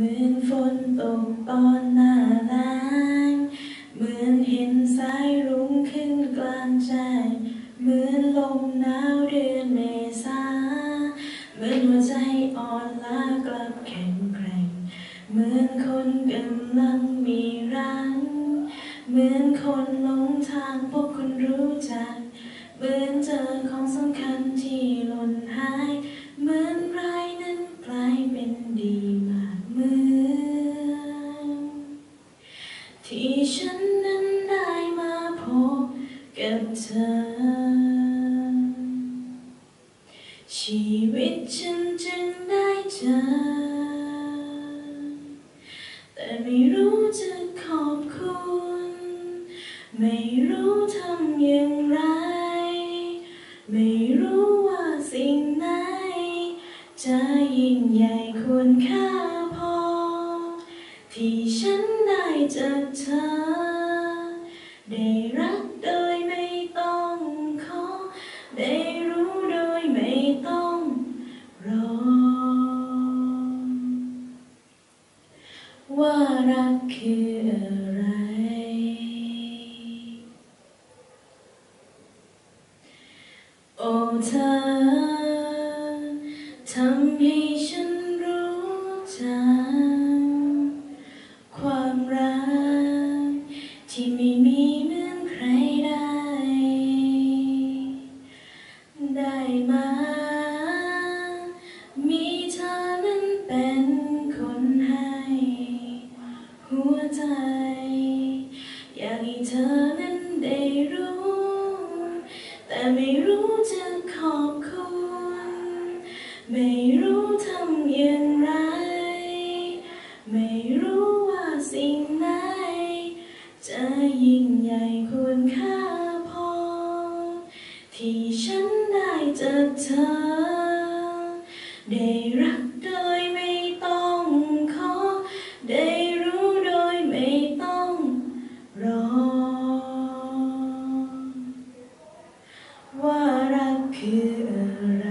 เหมือนฝนตกตอนหน้าแล้งเหมือนเห็นสายรุ้งขึ้นกลางแจ้งเหมือนลมหนาวเดือนเมษา เหมือนหัวใจอ่อนล้ากลับแข็งแกร่ง เหมือนคนกำลังมีรัง เหมือนคนหลงทางพบคนรู้จัก เหมือนเจอของสำคัญที่หล่นหาย เหมือนไรายนั้น ที่ฉันนั้นได้มาพบกับเธอ ชีวิตฉันจึงได้เจอ แต่ไม่รู้จะขอบคุณ ไม่รู้ทำอย่างไร ไม่รู้ว่าสิ่งไหน จะยิ่งใหญ่ควรค่าพอที่ ฉันได้เจอเธอ ได้รักโดยไม่ต้องขอ ได้รู้โดยไม่ต้องรอ ว่ารักคืออะไร โอ้เธอทำให้ มีเธอนั้นเป็นคนให้ หัวใจ อยากให้เธอนั้นได้รู้ แต่ไม่รู้จะขอบคุณ ไม่รู้ทำอย่างไร ไม่รู้ว่าสิ่งไหน จะยิ่งใหญ่ควรค่าพอ ที่ฉันได้เจอเธอ ได้รักโดยไม่ต้องขอ ได้รู้โดยไม่ต้องรอ ว่ารักคืออะไร